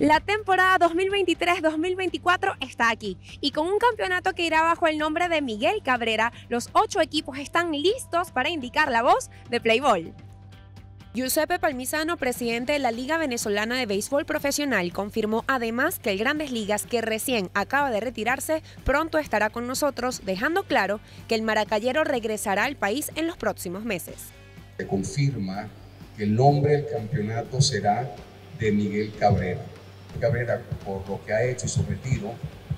La temporada 2023-2024 está aquí y con un campeonato que irá bajo el nombre de Miguel Cabrera, los ocho equipos están listos para indicar la voz de Playball. Giuseppe Palmisano, presidente de la Liga Venezolana de Béisbol Profesional, confirmó además que el Grandes Ligas, que recién acaba de retirarse, pronto estará con nosotros, dejando claro que el maracayero regresará al país en los próximos meses. Se confirma que el nombre del campeonato será de Miguel Cabrera. Cabrera, por lo que ha hecho y su retiro,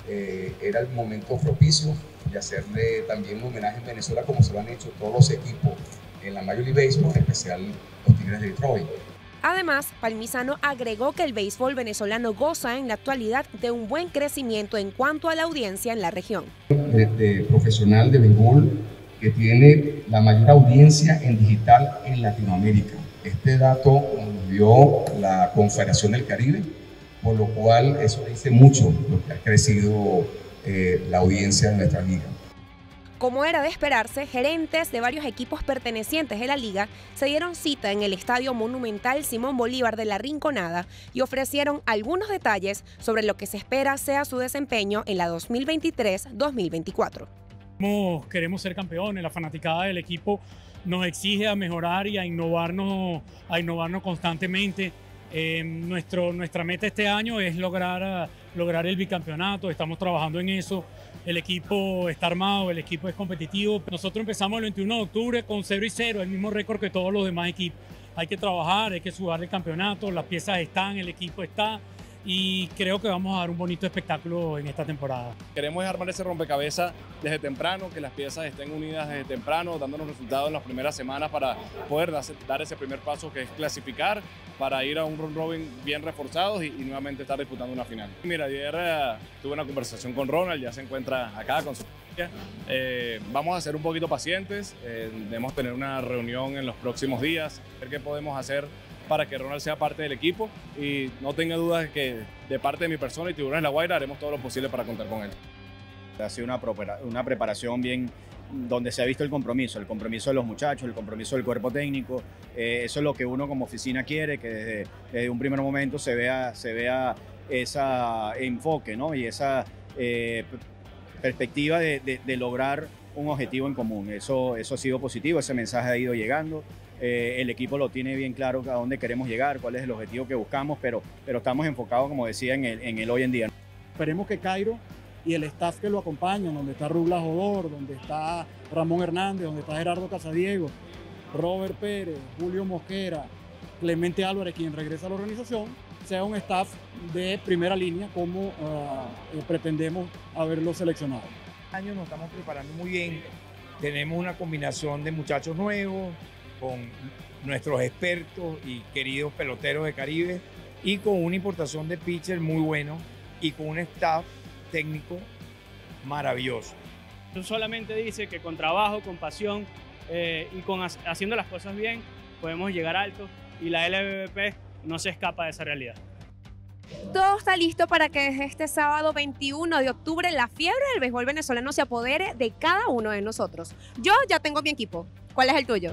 eh, era el momento propicio de hacerle también un homenaje en Venezuela como se lo han hecho todos los equipos en la Major League Baseball, en especial los Tigres de Detroit. Además, Palmisano agregó que el béisbol venezolano goza en la actualidad de un buen crecimiento en cuanto a la audiencia en la región. De, profesional de béisbol que tiene la mayor audiencia en digital en Latinoamérica. Este dato nos dio la Confederación del Caribe, por lo cual eso dice mucho lo que ha crecido eh, la audiencia de nuestra liga. Como era de esperarse, gerentes de varios equipos pertenecientes de la liga se dieron cita en el Estadio Monumental Simón Bolívar de la Rinconada y ofrecieron algunos detalles sobre lo que se espera sea su desempeño en la 2023-2024. Queremos ser campeones, la fanaticada del equipo nos exige a mejorar y a innovarnos, a innovarnos constantemente. Eh, nuestro, nuestra meta este año es lograr, lograr el bicampeonato, estamos trabajando en eso. El equipo está armado, el equipo es competitivo. Nosotros empezamos el 21 de octubre con 0 y 0, el mismo récord que todos los demás equipos. Hay que trabajar, hay que jugar el campeonato, las piezas están, el equipo está y creo que vamos a dar un bonito espectáculo en esta temporada. Queremos armar ese rompecabezas desde temprano, que las piezas estén unidas desde temprano, dándonos resultados en las primeras semanas para poder dar ese primer paso que es clasificar, para ir a un run robin bien reforzados y, nuevamente estar disputando una final. Mira, ayer eh, tuve una conversación con Ronald, ya se encuentra acá con su eh, vamos a ser un poquito pacientes, eh, debemos tener una reunión en los próximos días, ver qué podemos hacer para que Ronald sea parte del equipo y no tenga dudas que de parte de mi persona y Tiburones La Guaira haremos todo lo posible para contar con él. Ha sido una, una preparación bien donde se ha visto el compromiso, el compromiso de los muchachos, el compromiso del cuerpo técnico. Eh, eso es lo que uno como oficina quiere, que desde, un primer momento se vea, se vea ese enfoque ¿no? y esa eh, perspectiva de, lograr un objetivo en común. Eso, eso ha sido positivo, ese mensaje ha ido llegando. Eh, el equipo lo tiene bien claro a dónde queremos llegar, cuál es el objetivo que buscamos, pero, pero estamos enfocados, como decía, en el, en el hoy en día. Esperemos que Cairo y el staff que lo acompaña, donde está Rubla Jodor, donde está Ramón Hernández, donde está Gerardo Casadiego, Robert Pérez, Julio Mosquera, Clemente Álvarez, quien regresa a la organización, sea un staff de primera línea como ah, eh, pretendemos haberlo seleccionado. Año nos estamos preparando muy bien, tenemos una combinación de muchachos nuevos, con nuestros expertos y queridos peloteros de Caribe y con una importación de pitcher muy bueno y con un staff técnico maravilloso. Solamente dice que con trabajo, con pasión eh, y con haciendo las cosas bien podemos llegar alto y la LBBP no se escapa de esa realidad. Todo está listo para que desde este sábado 21 de octubre la fiebre del béisbol venezolano se apodere de cada uno de nosotros. Yo ya tengo mi equipo. ¿Cuál es el tuyo?